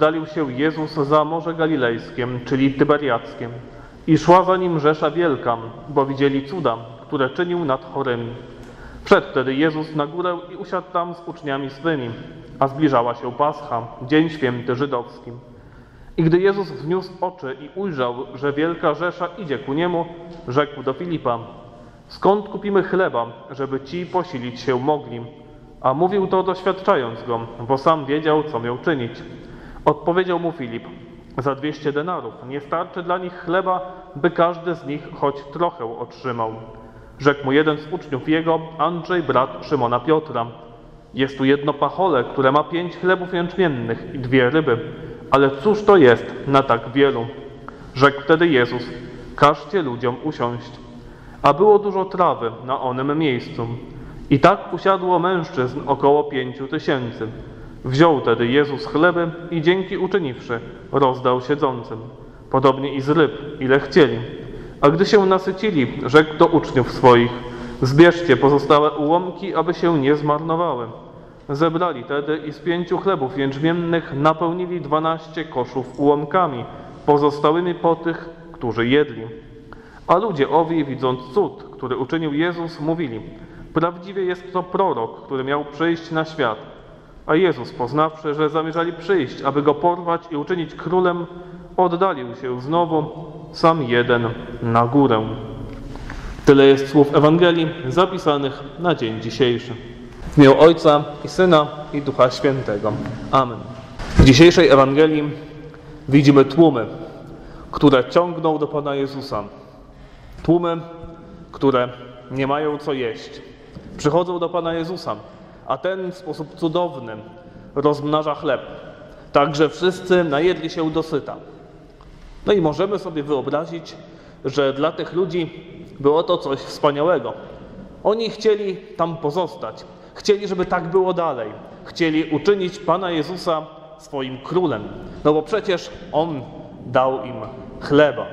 oddalił się Jezus za Morze Galilejskiem, czyli Tyberiackiem. I szła za nim Rzesza Wielka, bo widzieli cuda, które czynił nad chorymi. Wszedł wtedy Jezus na górę i usiadł tam z uczniami swymi, a zbliżała się Pascha, dzień święty żydowski. I gdy Jezus wzniósł oczy i ujrzał, że wielka rzesza idzie ku niemu, rzekł do Filipa: Skąd kupimy chleba, żeby ci posilić się mogli? A mówił to doświadczając go, bo sam wiedział, co miał czynić. Odpowiedział mu Filip: Za dwieście denarów nie starczy dla nich chleba, by każdy z nich choć trochę otrzymał. Rzekł mu jeden z uczniów jego, Andrzej, brat Szymona Piotra. Jest tu jedno pachole, które ma pięć chlebów jęczmiennych i dwie ryby. Ale cóż to jest na tak wielu? Rzekł wtedy Jezus, każcie ludziom usiąść. A było dużo trawy na onym miejscu. I tak usiadło mężczyzn około pięciu tysięcy. Wziął tedy Jezus chleby i dzięki uczyniwszy, rozdał siedzącym. Podobnie i z ryb, ile chcieli. A gdy się nasycili, rzekł do uczniów swoich, zbierzcie pozostałe ułomki, aby się nie zmarnowały. Zebrali tedy i z pięciu chlebów jęczmiennych napełnili dwanaście koszów ułomkami, pozostałymi po tych, którzy jedli. A ludzie owi, widząc cud, który uczynił Jezus, mówili, prawdziwie jest to prorok, który miał przyjść na świat. A Jezus, poznawszy, że zamierzali przyjść, aby go porwać i uczynić królem, oddalił się znowu, sam jeden, na górę. Tyle jest słów Ewangelii zapisanych na dzień dzisiejszy. W imię Ojca i Syna i Ducha Świętego. Amen. W dzisiejszej Ewangelii widzimy tłumy, które ciągną do Pana Jezusa. Tłumy, które nie mają co jeść. Przychodzą do Pana Jezusa, a ten w sposób cudowny rozmnaża chleb, tak że wszyscy najedli się dosyta. No i możemy sobie wyobrazić, że dla tych ludzi było to coś wspaniałego. Oni chcieli tam pozostać, chcieli, żeby tak było dalej, chcieli uczynić Pana Jezusa swoim królem, no bo przecież On dał im chleba.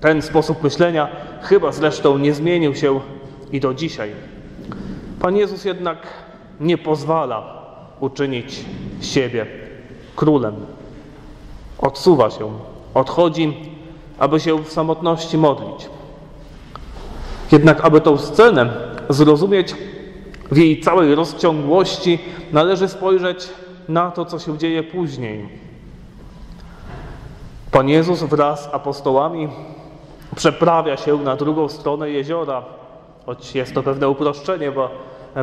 Ten sposób myślenia chyba zresztą nie zmienił się i do dzisiaj. Pan Jezus jednak nie pozwala uczynić siebie królem. Odsuwa się, odchodzi, aby się w samotności modlić. Jednak, aby tą scenę zrozumieć w jej całej rozciągłości, należy spojrzeć na to, co się dzieje później. Pan Jezus wraz z apostołami przeprawia się na drugą stronę jeziora, choć jest to pewne uproszczenie, bo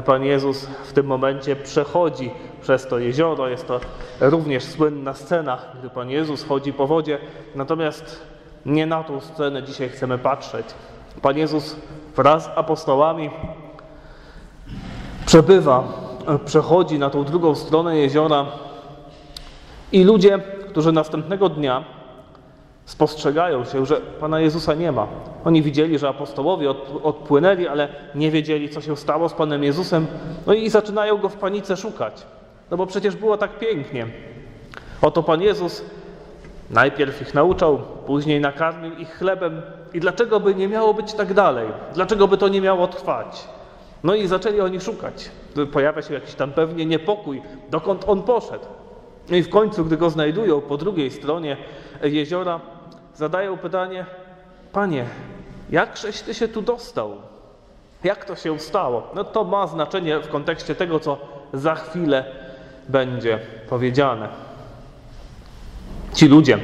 Pan Jezus w tym momencie przechodzi przez to jezioro. Jest to również słynna scena, gdy Pan Jezus chodzi po wodzie. Natomiast nie na tą scenę dzisiaj chcemy patrzeć. Pan Jezus wraz z apostołami przebywa, przechodzi na tą drugą stronę jeziora i ludzie, którzy następnego dnia spostrzegają się, że Pana Jezusa nie ma. Oni widzieli, że apostołowie odpłynęli, ale nie wiedzieli, co się stało z Panem Jezusem. No i zaczynają Go w panice szukać. No bo przecież było tak pięknie. Oto Pan Jezus najpierw ich nauczał, później nakarmił ich chlebem. I dlaczego by nie miało być tak dalej? Dlaczego by to nie miało trwać? No i zaczęli oni szukać. Pojawia się jakiś tam pewnie niepokój, dokąd on poszedł. No i w końcu, gdy go znajdują po drugiej stronie jeziora, zadają pytanie: Panie, jakżeś ty się tu dostał? Jak to się stało? No to ma znaczenie w kontekście tego, co za chwilę będzie powiedziane. Ci ludzie,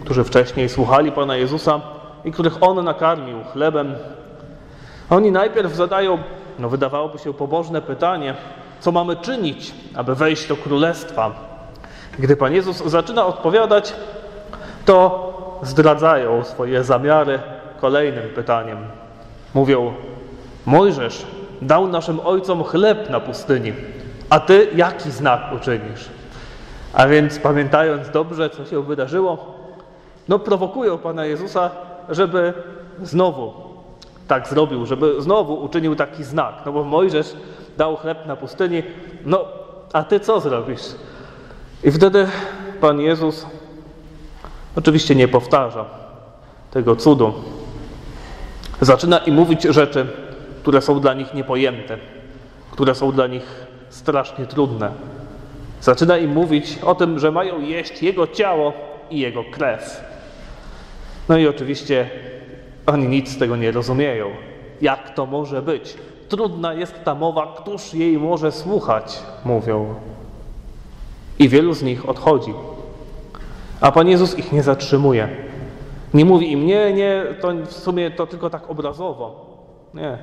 którzy wcześniej słuchali Pana Jezusa i których On nakarmił chlebem, oni najpierw zadają, no wydawałoby się pobożne pytanie, co mamy czynić, aby wejść do królestwa. Gdy Pan Jezus zaczyna odpowiadać, to zdradzają swoje zamiary kolejnym pytaniem. Mówią: Mojżesz dał naszym ojcom chleb na pustyni, a ty jaki znak uczynisz? A więc pamiętając dobrze, co się wydarzyło, no prowokują Pana Jezusa, żeby znowu tak zrobił, żeby znowu uczynił taki znak. No bo Mojżesz dał chleb na pustyni, no a ty co zrobisz? I wtedy Pan Jezus oczywiście nie powtarza tego cudu. Zaczyna im mówić rzeczy, które są dla nich niepojęte, które są dla nich strasznie trudne. Zaczyna im mówić o tym, że mają jeść Jego ciało i Jego krew. No i oczywiście oni nic z tego nie rozumieją. Jak to może być? Trudna jest ta mowa, któż jej może słuchać, mówią. I wielu z nich odchodzi. A Pan Jezus ich nie zatrzymuje. Nie mówi im, nie, nie, to w sumie to tylko tak obrazowo. Nie.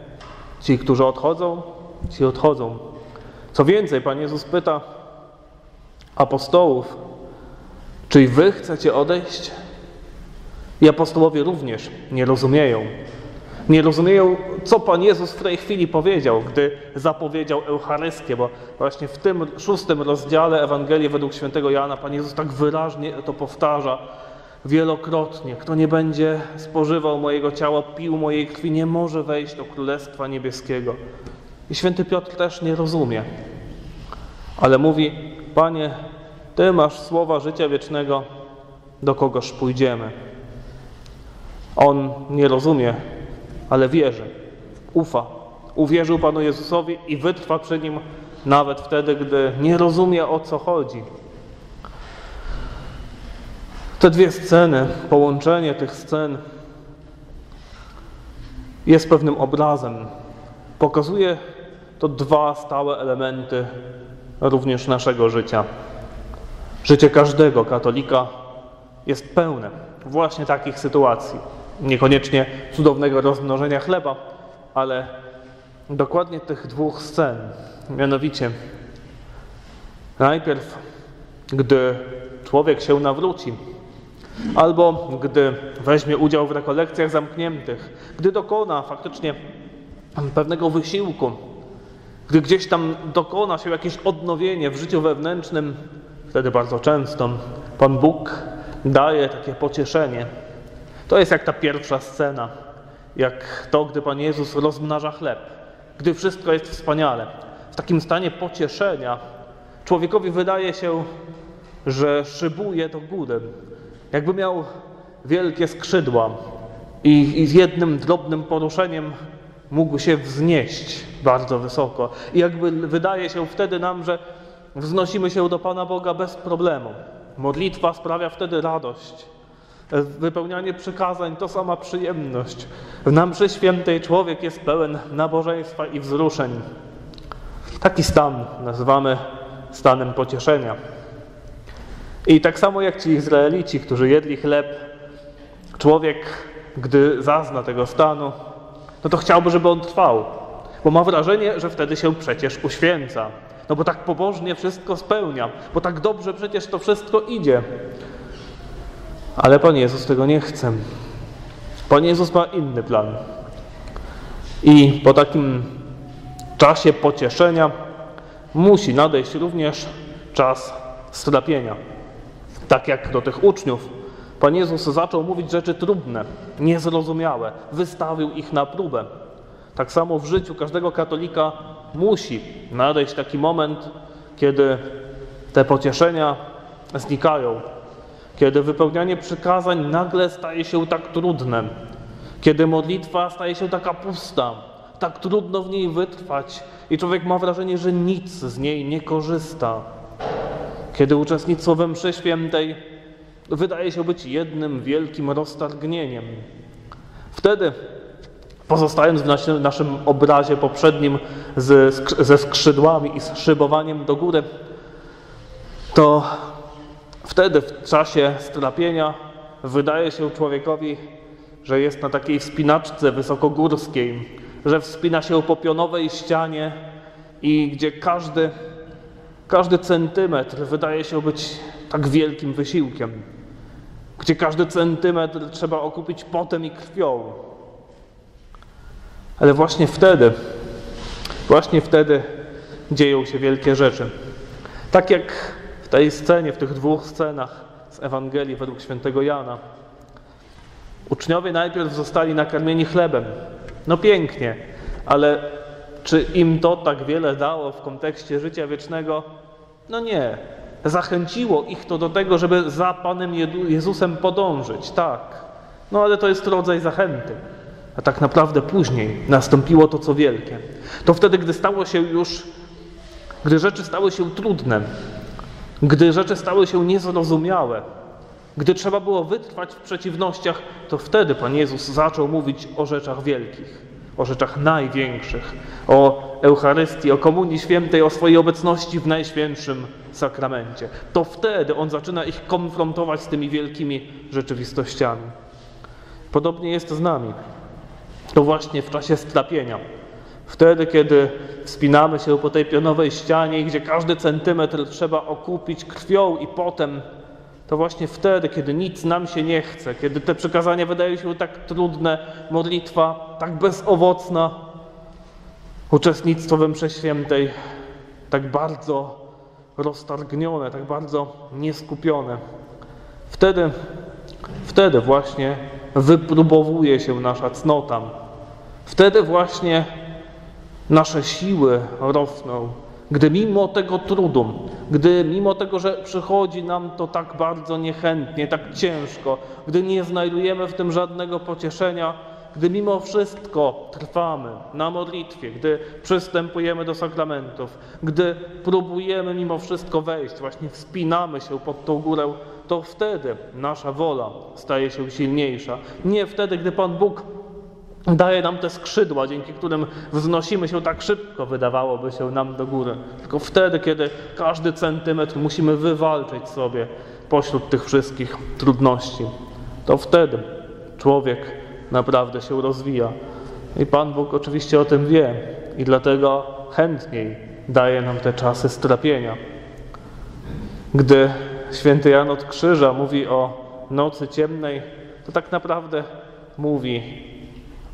Ci, którzy odchodzą, ci odchodzą. Co więcej, Pan Jezus pyta apostołów, czy wy chcecie odejść? I apostołowie również nie rozumieją. Nie rozumieją, co Pan Jezus w tej chwili powiedział, gdy zapowiedział Eucharystię, bo właśnie w tym szóstym rozdziale Ewangelii według świętego Jana Pan Jezus tak wyraźnie to powtarza wielokrotnie. Kto nie będzie spożywał mojego ciała, pił mojej krwi, nie może wejść do Królestwa Niebieskiego. I święty Piotr też nie rozumie, ale mówi, Panie, Ty masz słowa życia wiecznego, do kogoż pójdziemy. On nie rozumie, ale wierzy, ufa. Uwierzył Panu Jezusowi i wytrwa przy Nim nawet wtedy, gdy nie rozumie o co chodzi. Te dwie sceny, połączenie tych scen jest pewnym obrazem. Pokazuje to dwa stałe elementy również naszego życia. Życie każdego katolika jest pełne właśnie takich sytuacji. Niekoniecznie cudownego rozmnożenia chleba, ale dokładnie tych dwóch scen. Mianowicie, najpierw, gdy człowiek się nawróci, albo gdy weźmie udział w rekolekcjach zamkniętych, gdy dokona faktycznie pewnego wysiłku, gdy gdzieś tam dokona się jakieś odnowienie w życiu wewnętrznym, wtedy bardzo często Pan Bóg daje takie pocieszenie. To jest jak ta pierwsza scena, jak to, gdy Pan Jezus rozmnaża chleb, gdy wszystko jest wspaniale. W takim stanie pocieszenia człowiekowi wydaje się, że szybuje do góry, jakby miał wielkie skrzydła i, i z jednym drobnym poruszeniem mógł się wznieść bardzo wysoko. I jakby wydaje się wtedy nam, że wznosimy się do Pana Boga bez problemu. Modlitwa sprawia wtedy radość. Wypełnianie przykazań to sama przyjemność. W mszy świętej człowiek jest pełen nabożeństwa i wzruszeń. Taki stan nazywamy stanem pocieszenia. I tak samo jak ci Izraelici, którzy jedli chleb, człowiek, gdy zazna tego stanu, no to chciałby, żeby on trwał, bo ma wrażenie, że wtedy się przecież uświęca. No bo tak pobożnie wszystko spełnia, bo tak dobrze przecież to wszystko idzie. Ale Pan Jezus tego nie chce. Pan Jezus ma inny plan. I po takim czasie pocieszenia musi nadejść również czas strapienia. Tak jak do tych uczniów, Pan Jezus zaczął mówić rzeczy trudne, niezrozumiałe, wystawił ich na próbę. Tak samo w życiu każdego katolika musi nadejść taki moment, kiedy te pocieszenia znikają, kiedy wypełnianie przykazań nagle staje się tak trudne, kiedy modlitwa staje się taka pusta, tak trudno w niej wytrwać i człowiek ma wrażenie, że nic z niej nie korzysta. Kiedy uczestnictwo we mszy świętej wydaje się być jednym wielkim roztargnieniem. Wtedy, pozostając w naszym, obrazie poprzednim ze skrzydłami i z szybowaniem do góry, to wtedy w czasie strapienia wydaje się człowiekowi, że jest na takiej wspinaczce wysokogórskiej, że wspina się po pionowej ścianie i gdzie każdy każdy centymetr wydaje się być tak wielkim wysiłkiem, gdzie każdy centymetr trzeba okupić potem i krwią. Ale właśnie wtedy, właśnie wtedy dzieją się wielkie rzeczy. Tak jak w tej scenie, w tych dwóch scenach z Ewangelii według świętego Jana. Uczniowie najpierw zostali nakarmieni chlebem. No pięknie, ale czy im to tak wiele dało w kontekście życia wiecznego? No nie. Zachęciło ich to do tego, żeby za Panem Jezusem podążyć, tak. No ale to jest rodzaj zachęty. A tak naprawdę później nastąpiło to, co wielkie. To wtedy, gdy stało się już, gdy rzeczy stały się trudne, Gdy rzeczy stały się niezrozumiałe, gdy trzeba było wytrwać w przeciwnościach, to wtedy Pan Jezus zaczął mówić o rzeczach wielkich, o rzeczach największych, o Eucharystii, o Komunii Świętej, o swojej obecności w Najświętszym Sakramencie. To wtedy On zaczyna ich konfrontować z tymi wielkimi rzeczywistościami. Podobnie jest z nami. To właśnie w czasie strapienia. Wtedy, kiedy wspinamy się po tej pionowej ścianie, gdzie każdy centymetr trzeba okupić krwią i potem, to właśnie wtedy, kiedy nic nam się nie chce, kiedy te przykazania wydają się tak trudne, modlitwa tak bezowocna, uczestnictwo we mszy świętej tak bardzo roztargnione, tak bardzo nieskupione. Wtedy, wtedy właśnie wypróbowuje się nasza cnota. Wtedy właśnie nasze siły rosną, gdy mimo tego trudu, gdy mimo tego, że przychodzi nam to tak bardzo niechętnie, tak ciężko, gdy nie znajdujemy w tym żadnego pocieszenia, gdy mimo wszystko trwamy na modlitwie, gdy przystępujemy do sakramentów, gdy próbujemy mimo wszystko wejść, właśnie wspinamy się pod tą górę, to wtedy nasza wola staje się silniejsza. Nie wtedy, gdy Pan Bóg daje nam te skrzydła, dzięki którym wznosimy się tak szybko, wydawałoby się nam do góry. Tylko wtedy, kiedy każdy centymetr musimy wywalczyć sobie pośród tych wszystkich trudności, to wtedy człowiek naprawdę się rozwija. I Pan Bóg oczywiście o tym wie i dlatego chętniej daje nam te czasy strapienia. Gdy święty Jan od Krzyża mówi o nocy ciemnej, to tak naprawdę mówi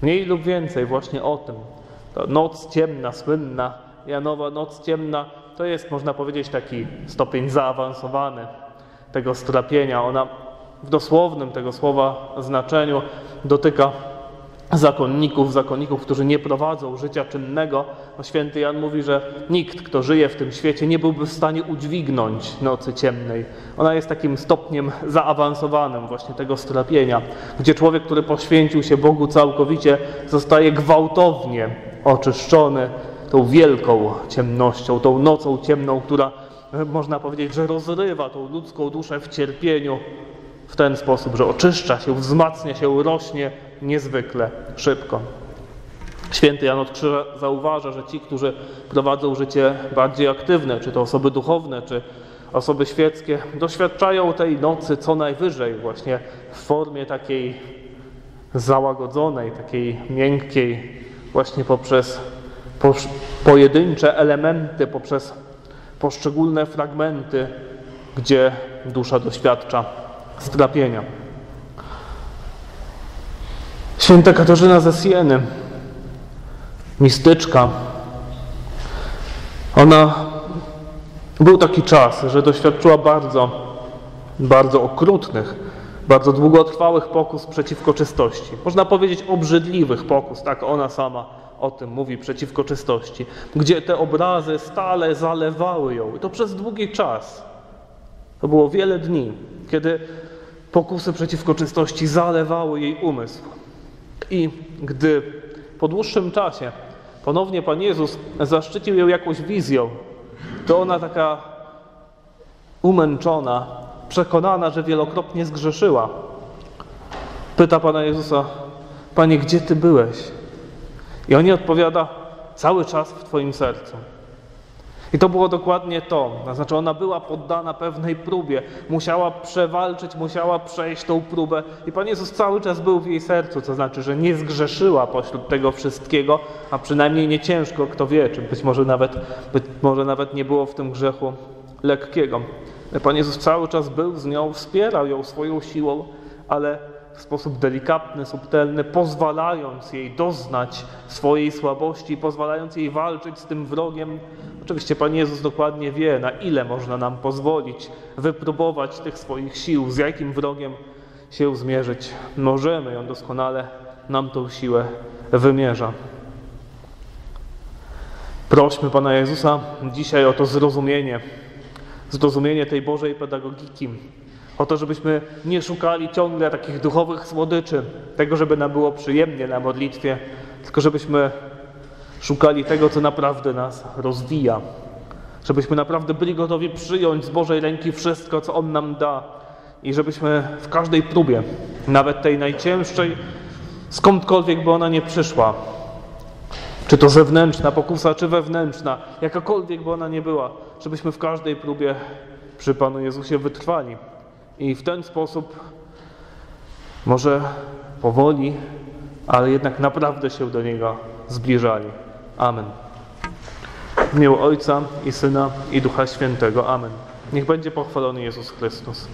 mniej lub więcej właśnie o tym. To noc ciemna, słynna, Janowa noc ciemna, to jest, można powiedzieć, taki stopień zaawansowany tego strapienia. Ona w dosłownym tego słowa znaczeniu dotyka zakonników, zakonników, którzy nie prowadzą życia czynnego. No, święty Jan mówi, że nikt, kto żyje w tym świecie, nie byłby w stanie udźwignąć nocy ciemnej. Ona jest takim stopniem zaawansowanym właśnie tego strapienia, gdzie człowiek, który poświęcił się Bogu całkowicie, zostaje gwałtownie oczyszczony tą wielką ciemnością, tą nocą ciemną, która można powiedzieć, że rozrywa tą ludzką duszę w cierpieniu w ten sposób, że oczyszcza się, wzmacnia się, rośnie niezwykle szybko. Święty Jan od Krzyża zauważa, że ci, którzy prowadzą życie bardziej aktywne, czy to osoby duchowne, czy osoby świeckie, doświadczają tej nocy co najwyżej właśnie w formie takiej załagodzonej, takiej miękkiej, właśnie poprzez pojedyncze elementy, poprzez poszczególne fragmenty, gdzie dusza doświadcza strapienia. Święta Katarzyna ze Sieny, mistyczka, ona był taki czas, że doświadczyła bardzo, bardzo okrutnych, bardzo długotrwałych pokus przeciwko czystości. Można powiedzieć obrzydliwych pokus, tak ona sama o tym mówi, przeciwko czystości, gdzie te obrazy stale zalewały ją i to przez długi czas. To było wiele dni, kiedy pokusy przeciwko czystości zalewały jej umysł. I gdy po dłuższym czasie ponownie Pan Jezus zaszczycił ją jakąś wizją, to ona taka umęczona, przekonana, że wielokrotnie zgrzeszyła, pyta Pana Jezusa: Panie, gdzie Ty byłeś? I on odpowiada: Cały czas w Twoim sercu. I to było dokładnie to. Znaczy, ona była poddana pewnej próbie, musiała przewalczyć, musiała przejść tą próbę. I Pan Jezus cały czas był w jej sercu, to znaczy, że nie zgrzeszyła pośród tego wszystkiego, a przynajmniej nie ciężko, kto wie, czy być może nawet, być może nawet nie było w tym grzechu lekkiego. Pan Jezus cały czas był z nią, wspierał ją swoją siłą, ale w sposób delikatny, subtelny, pozwalając jej doznać swojej słabości, pozwalając jej walczyć z tym wrogiem. Oczywiście Pan Jezus dokładnie wie, na ile można nam pozwolić wypróbować tych swoich sił, z jakim wrogiem się zmierzyć możemy. On doskonale nam tą siłę wymierza. Prośmy Pana Jezusa dzisiaj o to zrozumienie, zrozumienie tej Bożej pedagogiki, o to, żebyśmy nie szukali ciągle takich duchowych słodyczy, tego, żeby nam było przyjemnie na modlitwie, tylko żebyśmy szukali tego, co naprawdę nas rozwija, Żebyśmy naprawdę byli gotowi przyjąć z Bożej ręki wszystko, co On nam da. I żebyśmy w każdej próbie, nawet tej najcięższej, skądkolwiek by ona nie przyszła, czy to zewnętrzna pokusa, czy wewnętrzna, jakakolwiek by ona nie była, żebyśmy w każdej próbie przy Panu Jezusie wytrwali i w ten sposób może powoli, ale jednak naprawdę się do Niego zbliżali. Amen. W imię Ojca i Syna i Ducha Świętego. Amen. Niech będzie pochwalony Jezus Chrystus.